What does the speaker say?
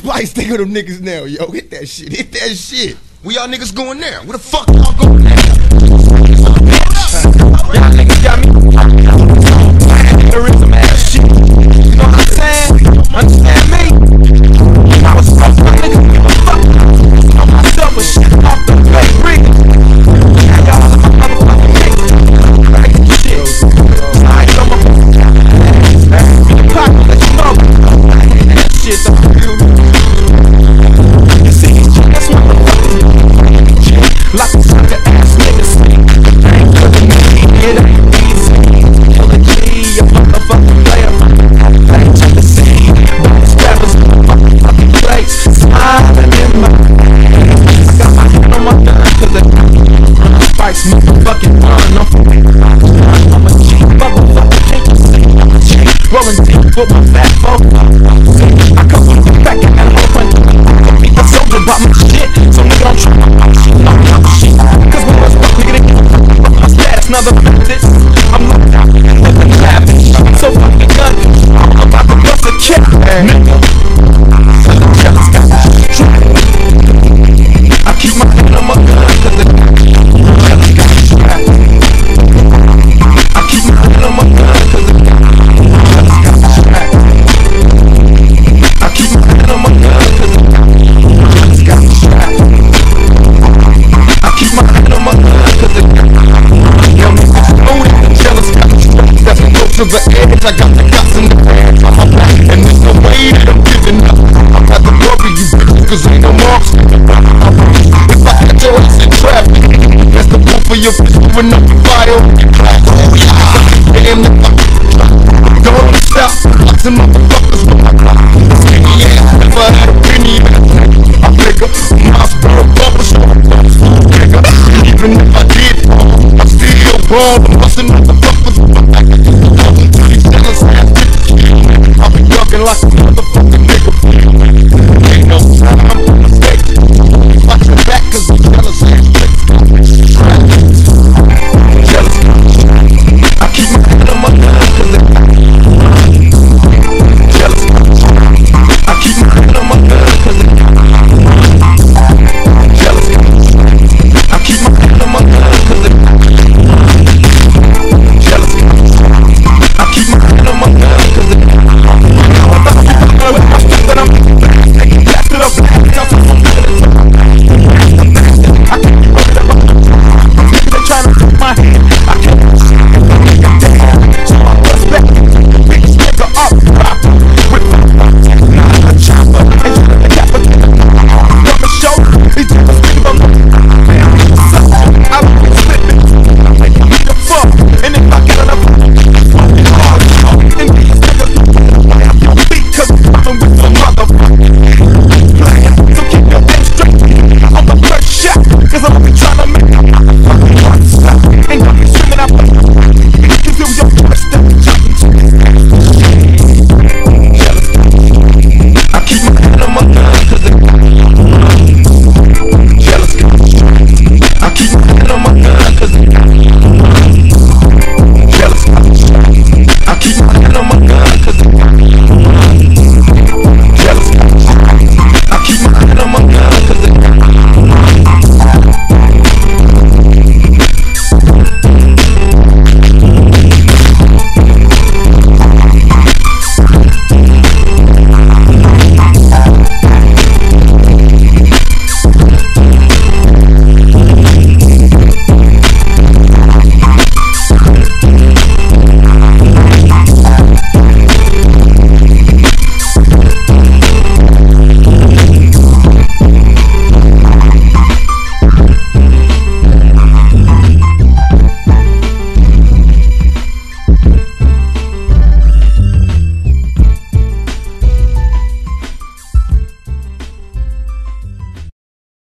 Spice, think of them niggas now, yo. Hit that shit. Hit that shit. Where y'all niggas going now? Where the fuck y'all going now? With my fat folk. I come from the back and bunch of I told you about my shit, so nigga don't try the I got the guts in the on my back, and there's no way that I'm giving up. I'm at the bury you bitches, cause ain't no marks. If I had your ass in traffic, that's the proof for your bitch moving up the fire. Damn, the fuck. Don't stop, motherfuckers with my